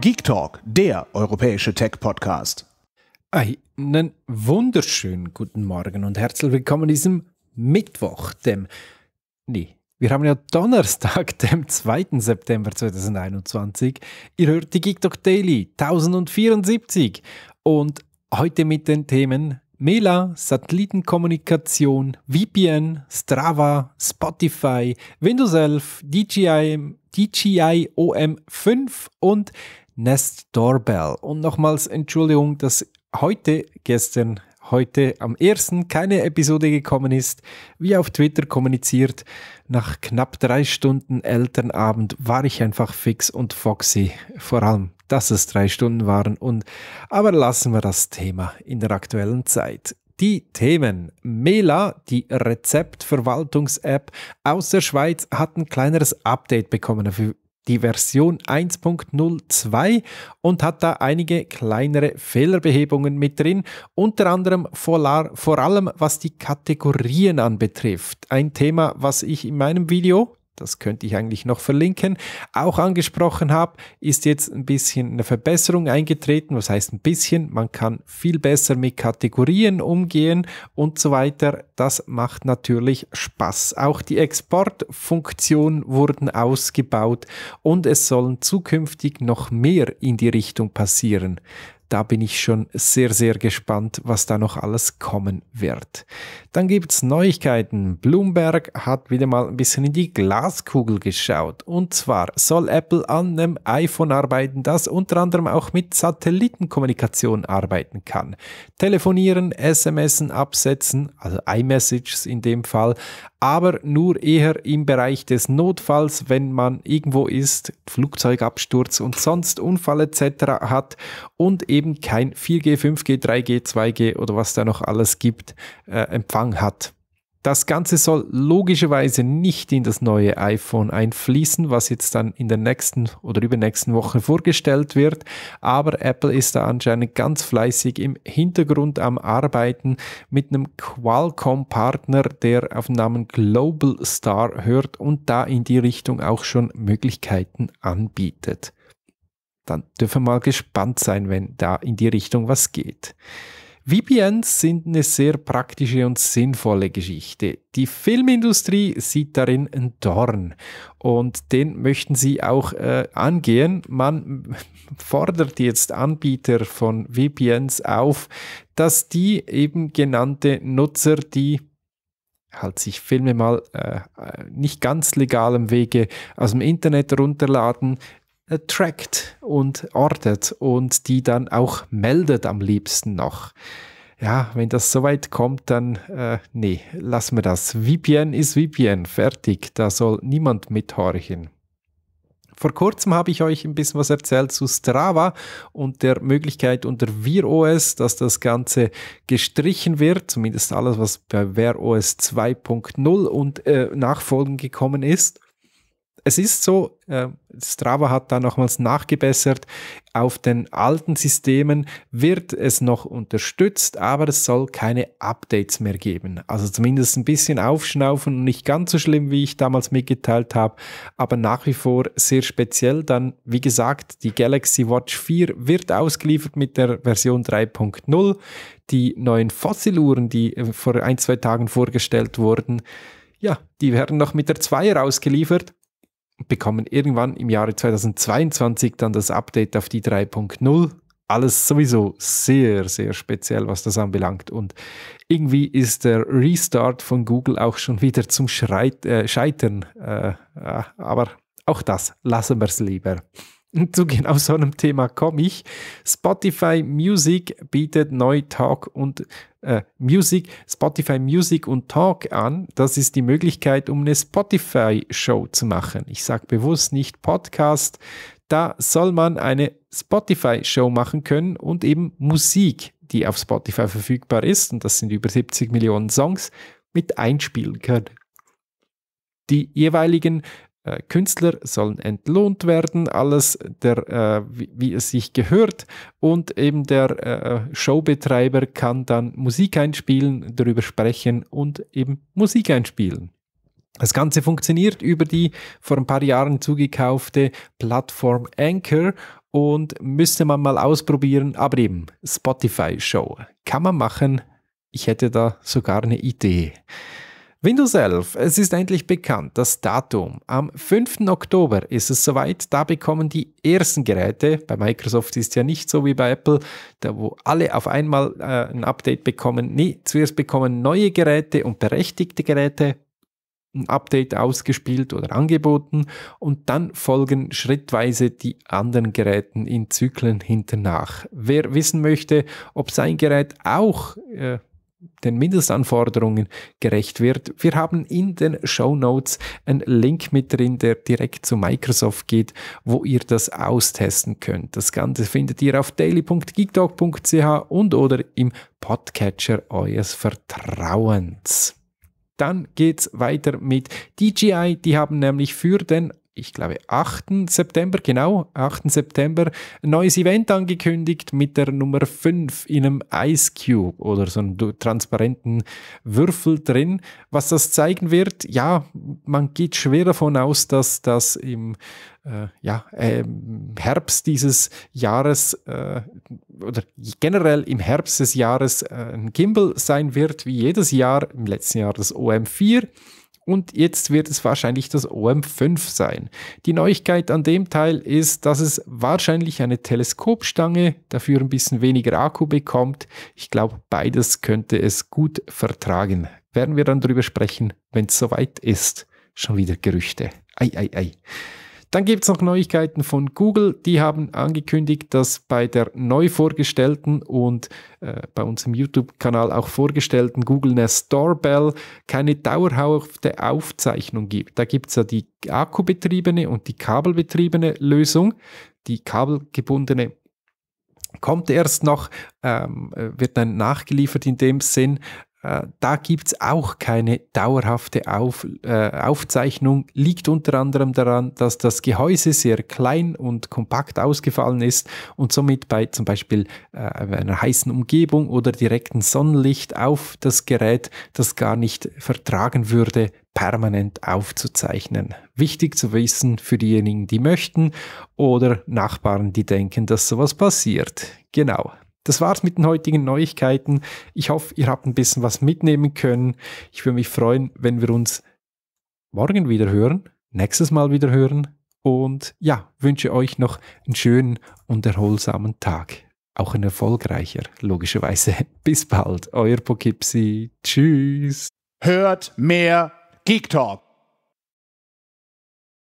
Geek Talk, der europäische Tech-Podcast. Einen wunderschönen guten Morgen und herzlich willkommen diesem Mittwoch, dem, nee, wir haben ja Donnerstag, dem 2. September 2021. Ihr hört die Geek Talk Daily 1074 und heute mit den Themen Mela, Satellitenkommunikation, VPN, Strava, Spotify, Windows 11, DJI, DJI OM5 und Nest Doorbell. Und nochmals Entschuldigung, dass heute, gestern, heute am ersten keine Episode gekommen ist. Wie auf Twitter kommuniziert, nach knapp drei Stunden Elternabend war ich einfach fix und foxy. Vor allem, dass es drei Stunden waren. Und aber lassen wir das Thema in der aktuellen Zeit. Die Themen. Mela, die Rezeptverwaltungs-App aus der Schweiz, hat ein kleineres Update bekommen die Version 1.02 und hat da einige kleinere Fehlerbehebungen mit drin, unter anderem vor, allem was die Kategorien anbetrifft. Ein Thema, was ich in meinem Video das könnte ich eigentlich noch verlinken, auch angesprochen habe, ist jetzt ein bisschen eine Verbesserung eingetreten. Was heißt ein bisschen? Man kann viel besser mit Kategorien umgehen und so weiter. Das macht natürlich Spaß. Auch die Exportfunktionen wurden ausgebaut und es sollen zukünftig noch mehr in die Richtung passieren da bin ich schon sehr, sehr gespannt, was da noch alles kommen wird. Dann gibt es Neuigkeiten. Bloomberg hat wieder mal ein bisschen in die Glaskugel geschaut. Und zwar soll Apple an einem iPhone arbeiten, das unter anderem auch mit Satellitenkommunikation arbeiten kann. Telefonieren, SMSen absetzen, also iMessages in dem Fall, aber nur eher im Bereich des Notfalls, wenn man irgendwo ist, Flugzeugabsturz und sonst Unfall etc. hat und eben kein 4G, 5G, 3G, 2G oder was da noch alles gibt, äh, Empfang hat. Das Ganze soll logischerweise nicht in das neue iPhone einfließen, was jetzt dann in der nächsten oder übernächsten Woche vorgestellt wird. Aber Apple ist da anscheinend ganz fleißig im Hintergrund am Arbeiten mit einem Qualcomm-Partner, der auf den Namen Global Star hört und da in die Richtung auch schon Möglichkeiten anbietet. Dann dürfen wir mal gespannt sein, wenn da in die Richtung was geht. VPNs sind eine sehr praktische und sinnvolle Geschichte. Die Filmindustrie sieht darin einen Dorn und den möchten sie auch äh, angehen. Man fordert jetzt Anbieter von VPNs auf, dass die eben genannte Nutzer, die halt sich Filme mal äh, äh nicht ganz legalem Wege aus dem Internet runterladen, trackt und ortet und die dann auch meldet am liebsten noch. Ja, wenn das soweit kommt, dann äh, nee, lassen wir das. VPN ist VPN, fertig. Da soll niemand mithorchen. Vor kurzem habe ich euch ein bisschen was erzählt zu Strava und der Möglichkeit unter Wear OS, dass das Ganze gestrichen wird, zumindest alles, was bei Wear OS 2.0 und äh, nachfolgend gekommen ist es ist so, äh, Strava hat da nochmals nachgebessert. Auf den alten Systemen wird es noch unterstützt, aber es soll keine Updates mehr geben. Also zumindest ein bisschen aufschnaufen und nicht ganz so schlimm, wie ich damals mitgeteilt habe, aber nach wie vor sehr speziell. Dann, wie gesagt, die Galaxy Watch 4 wird ausgeliefert mit der Version 3.0. Die neuen Fossiluhren, die äh, vor ein, zwei Tagen vorgestellt wurden, ja, die werden noch mit der 2 ausgeliefert bekommen irgendwann im Jahre 2022 dann das Update auf die 3.0. Alles sowieso sehr, sehr speziell, was das anbelangt. Und irgendwie ist der Restart von Google auch schon wieder zum Schreit, äh, Scheitern. Äh, aber auch das lassen wir es lieber. Zu genau so einem Thema komme ich. Spotify Music bietet neu Talk und äh, Music, Spotify Music und Talk an. Das ist die Möglichkeit, um eine Spotify-Show zu machen. Ich sage bewusst nicht Podcast. Da soll man eine Spotify-Show machen können und eben Musik, die auf Spotify verfügbar ist, und das sind über 70 Millionen Songs, mit einspielen können. Die jeweiligen äh, Künstler sollen entlohnt werden, alles der, äh, wie, wie, es sich gehört und eben der äh, Showbetreiber kann dann Musik einspielen, darüber sprechen und eben Musik einspielen. Das Ganze funktioniert über die vor ein paar Jahren zugekaufte Plattform Anchor und müsste man mal ausprobieren. Aber eben, Spotify-Show kann man machen. Ich hätte da sogar eine Idee. Windows 11, es ist endlich bekannt, das Datum. Am 5. Oktober ist es soweit, da bekommen die ersten Geräte, bei Microsoft ist ja nicht so wie bei Apple, da wo alle auf einmal äh, ein Update bekommen. Nee, zuerst bekommen neue Geräte und berechtigte Geräte ein Update ausgespielt oder angeboten und dann folgen schrittweise die anderen Geräten in Zyklen hinternach. Wer wissen möchte, ob sein Gerät auch äh, den Mindestanforderungen gerecht wird. Wir haben in den Show Notes einen Link mit drin, der direkt zu Microsoft geht, wo ihr das austesten könnt. Das Ganze findet ihr auf daily.geektalk.ch und oder im Podcatcher eures Vertrauens. Dann geht's weiter mit DJI. Die haben nämlich für den ich glaube, 8. September, genau, 8. September, ein neues Event angekündigt mit der Nummer 5 in einem Ice Cube oder so einem transparenten Würfel drin. Was das zeigen wird, ja, man geht schwer davon aus, dass das im äh, ja, äh, Herbst dieses Jahres äh, oder generell im Herbst des Jahres äh, ein Gimbal sein wird, wie jedes Jahr, im letzten Jahr das OM4 und jetzt wird es wahrscheinlich das OM5 sein. Die Neuigkeit an dem Teil ist, dass es wahrscheinlich eine Teleskopstange, dafür ein bisschen weniger Akku bekommt. Ich glaube, beides könnte es gut vertragen. Werden wir dann darüber sprechen, wenn es soweit ist. Schon wieder Gerüchte. Ei, ei, ei. Dann gibt es noch Neuigkeiten von Google. Die haben angekündigt, dass bei der neu vorgestellten und äh, bei unserem YouTube-Kanal auch vorgestellten Google Nest Doorbell keine dauerhafte Aufzeichnung gibt. Da gibt es ja die akkubetriebene und die kabelbetriebene Lösung. Die kabelgebundene kommt erst noch, ähm, wird dann nachgeliefert in dem Sinn, äh, da gibt es auch keine dauerhafte Auf, äh, Aufzeichnung. Liegt unter anderem daran, dass das Gehäuse sehr klein und kompakt ausgefallen ist und somit bei zum Beispiel äh, einer heißen Umgebung oder direkten Sonnenlicht auf das Gerät das gar nicht vertragen würde, permanent aufzuzeichnen. Wichtig zu wissen für diejenigen, die möchten oder Nachbarn, die denken, dass sowas passiert. Genau. Das war's mit den heutigen Neuigkeiten. Ich hoffe, ihr habt ein bisschen was mitnehmen können. Ich würde mich freuen, wenn wir uns morgen wieder hören, nächstes Mal wieder hören. Und ja, wünsche euch noch einen schönen und erholsamen Tag. Auch ein erfolgreicher, logischerweise. Bis bald, euer Pokipsi. Tschüss. Hört mehr Geek Talk.